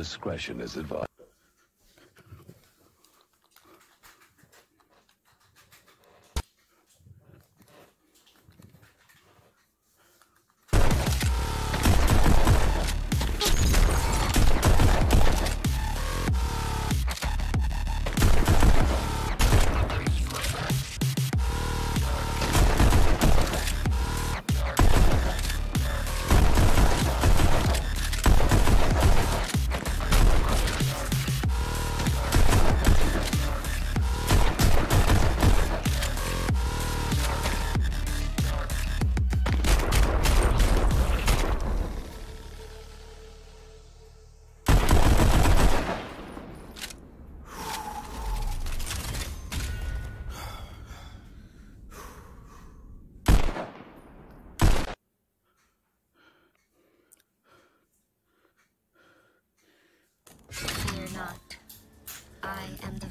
discretion is advised.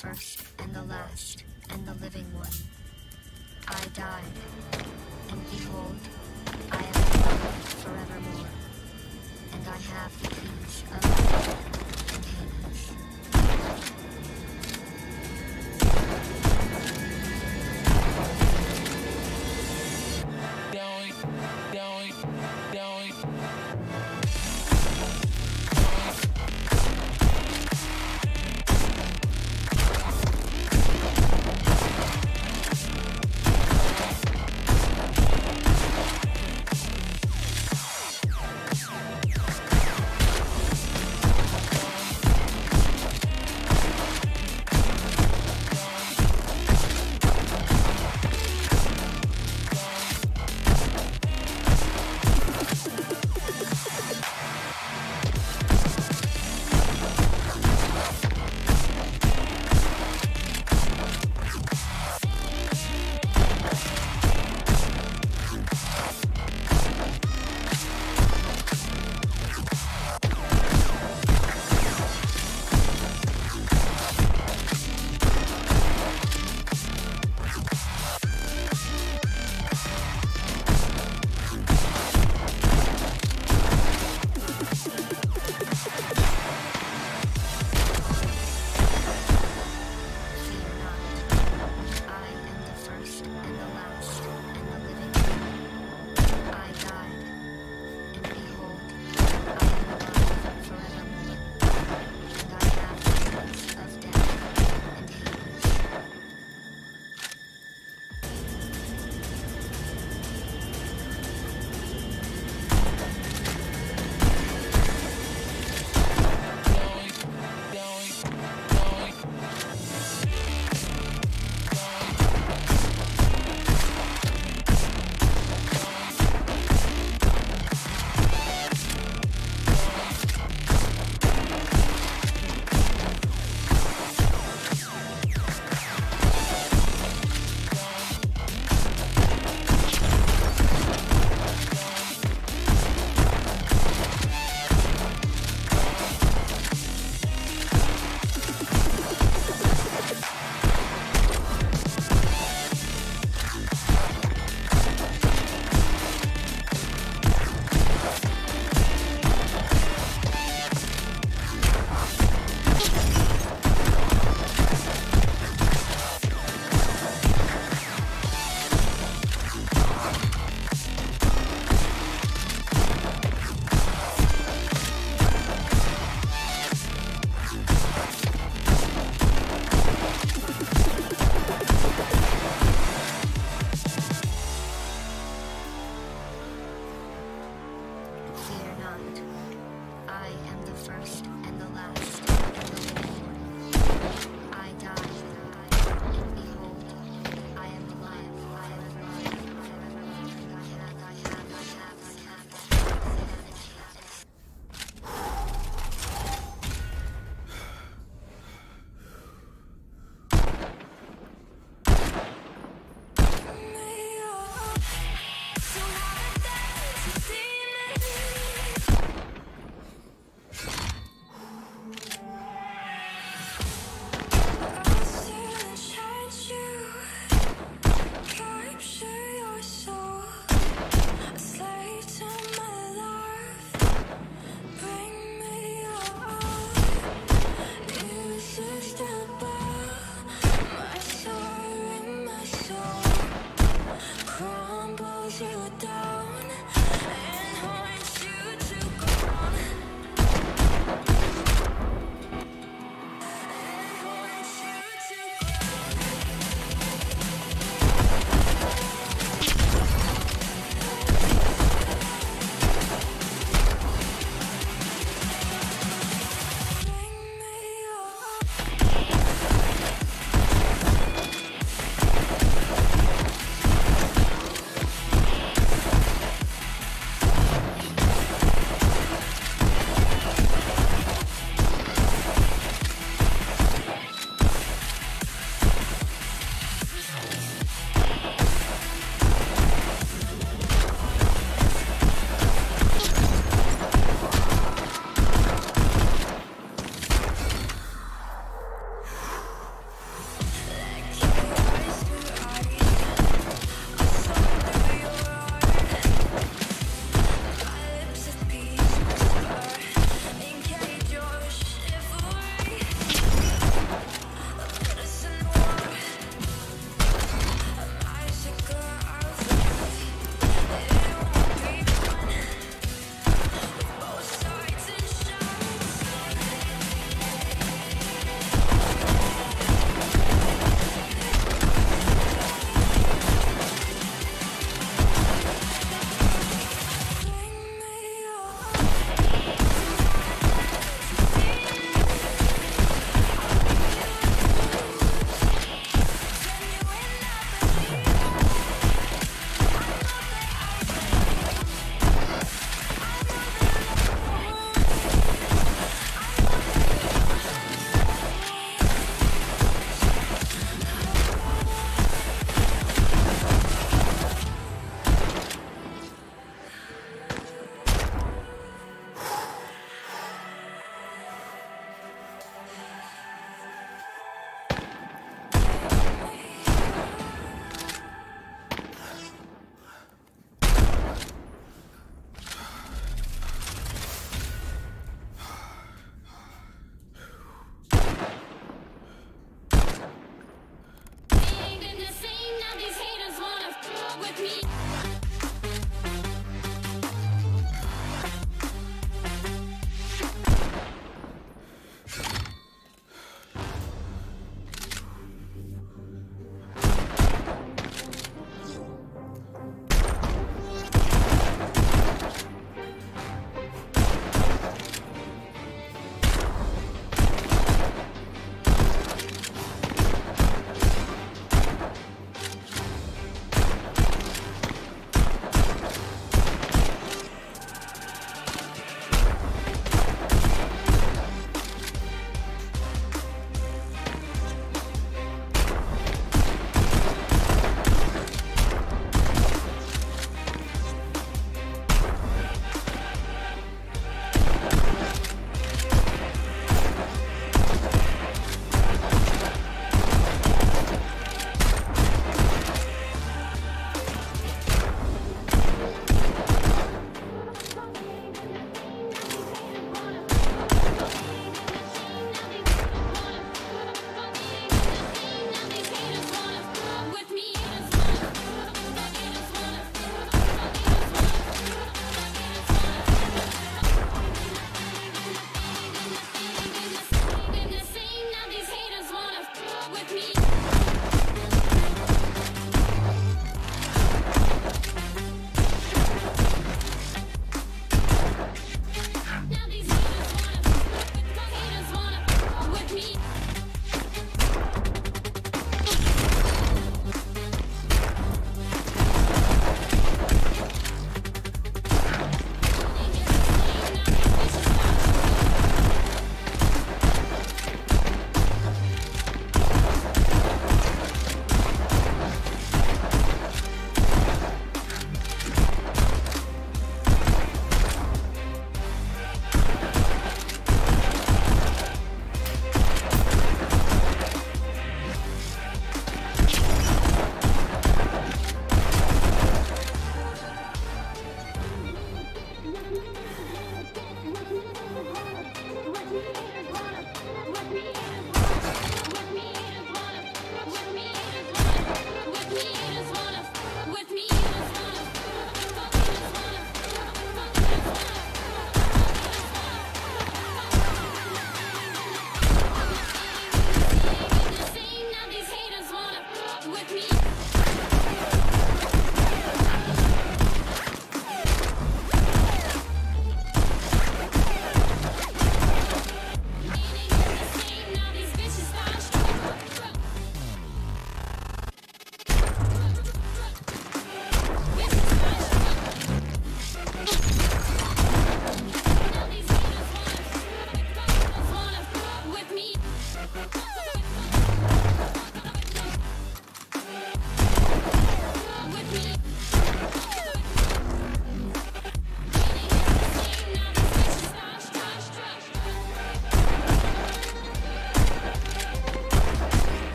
First and the last and the living one. I died, and behold, I am alive forevermore. And I have the keys of death and Hades. me.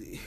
easy.